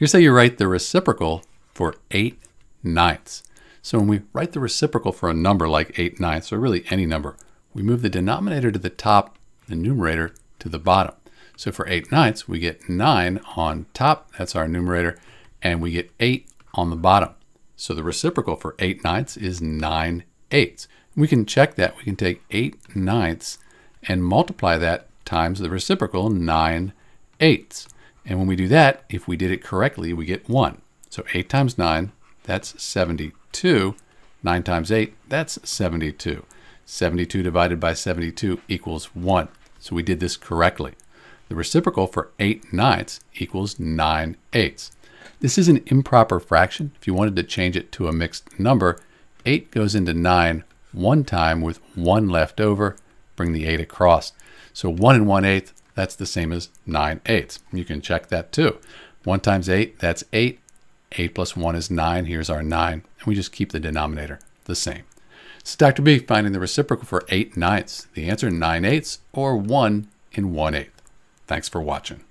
Here's how you write the reciprocal for 8 ninths. So when we write the reciprocal for a number like 8 ninths, or really any number, we move the denominator to the top, the numerator to the bottom. So for 8 ninths, we get 9 on top, that's our numerator, and we get 8 on the bottom. So the reciprocal for 8 ninths is 9 eighths. We can check that. We can take 8 ninths and multiply that times the reciprocal 9 eighths. And when we do that, if we did it correctly, we get 1. So 8 times 9, that's 72. 9 times 8, that's 72. 72 divided by 72 equals 1. So we did this correctly. The reciprocal for 8 ninths equals 9 eighths. This is an improper fraction. If you wanted to change it to a mixed number, 8 goes into 9 one time with 1 left over. Bring the 8 across. So 1 and 1 eighth that's the same as 9 eighths. You can check that too. 1 times 8, that's 8. 8 plus 1 is 9. Here's our 9. And we just keep the denominator the same. So Dr. B finding the reciprocal for 8 ninths. The answer 9 eighths or 1 in 1 eighth. Thanks for watching.